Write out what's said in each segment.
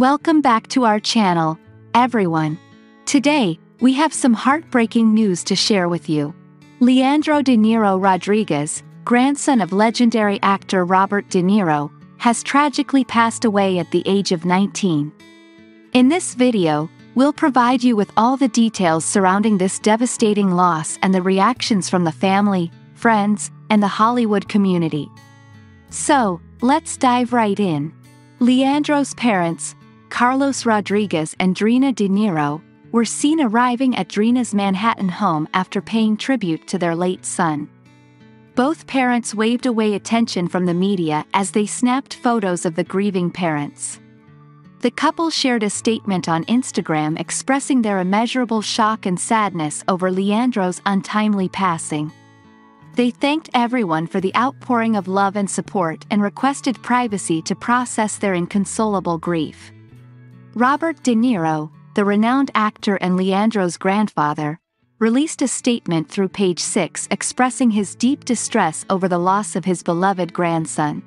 Welcome back to our channel, everyone. Today, we have some heartbreaking news to share with you. Leandro De Niro Rodriguez, grandson of legendary actor Robert De Niro, has tragically passed away at the age of 19. In this video, we'll provide you with all the details surrounding this devastating loss and the reactions from the family, friends, and the Hollywood community. So, let's dive right in. Leandro's parents, Carlos Rodriguez and Drena De Niro, were seen arriving at Drena's Manhattan home after paying tribute to their late son. Both parents waved away attention from the media as they snapped photos of the grieving parents. The couple shared a statement on Instagram expressing their immeasurable shock and sadness over Leandro's untimely passing. They thanked everyone for the outpouring of love and support and requested privacy to process their inconsolable grief. Robert De Niro, the renowned actor and Leandro's grandfather, released a statement through page 6 expressing his deep distress over the loss of his beloved grandson.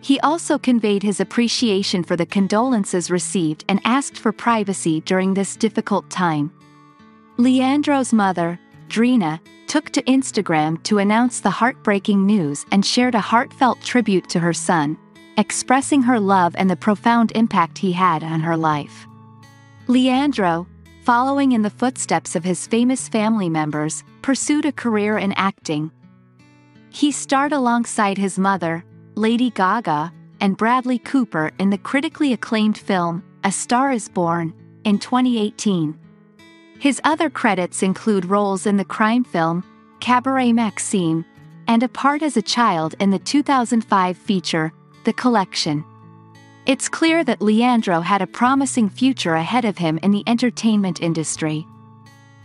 He also conveyed his appreciation for the condolences received and asked for privacy during this difficult time. Leandro's mother, Drena, took to Instagram to announce the heartbreaking news and shared a heartfelt tribute to her son, expressing her love and the profound impact he had on her life. Leandro, following in the footsteps of his famous family members, pursued a career in acting. He starred alongside his mother, Lady Gaga, and Bradley Cooper in the critically acclaimed film, A Star is Born, in 2018. His other credits include roles in the crime film, Cabaret Maxime, and a part as a child in the 2005 feature, The Collection. It's clear that Leandro had a promising future ahead of him in the entertainment industry.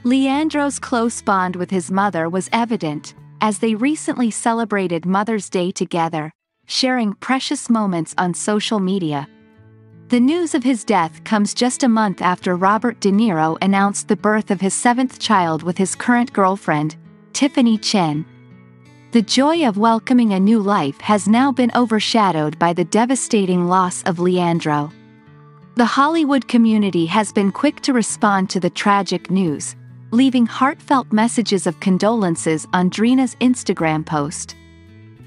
Leandro's close bond with his mother was evident, as they recently celebrated Mother's Day together, sharing precious moments on social media. The news of his death comes just a month after Robert De Niro announced the birth of his seventh child with his current girlfriend, Tiffany Chen. The joy of welcoming a new life has now been overshadowed by the devastating loss of Leandro. The Hollywood community has been quick to respond to the tragic news, leaving heartfelt messages of condolences on Drena's Instagram post.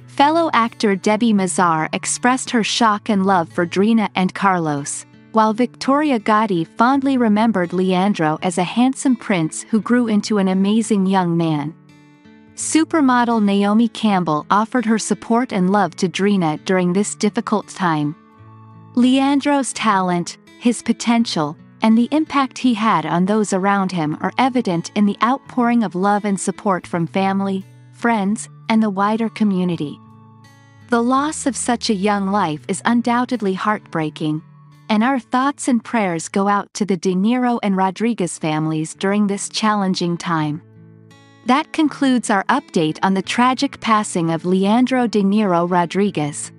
Fellow actor Debbie Mazar expressed her shock and love for Drena and Carlos, while Victoria Gotti fondly remembered Leandro as a handsome prince who grew into an amazing young man. Supermodel Naomi Campbell offered her support and love to Drena during this difficult time. Leandro's talent, his potential, and the impact he had on those around him are evident in the outpouring of love and support from family, friends, and the wider community. The loss of such a young life is undoubtedly heartbreaking, and our thoughts and prayers go out to the De Niro and Rodriguez families during this challenging time. That concludes our update on the tragic passing of Leandro De Niro Rodriguez.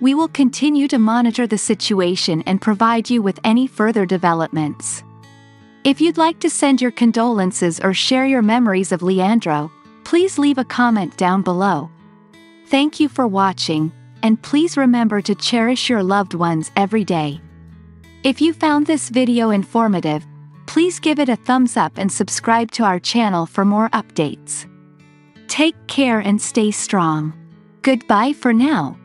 We will continue to monitor the situation and provide you with any further developments. If you'd like to send your condolences or share your memories of Leandro, please leave a comment down below. Thank you for watching, and please remember to cherish your loved ones every day. If you found this video informative, please give it a thumbs up and subscribe to our channel for more updates. Take care and stay strong. Goodbye for now.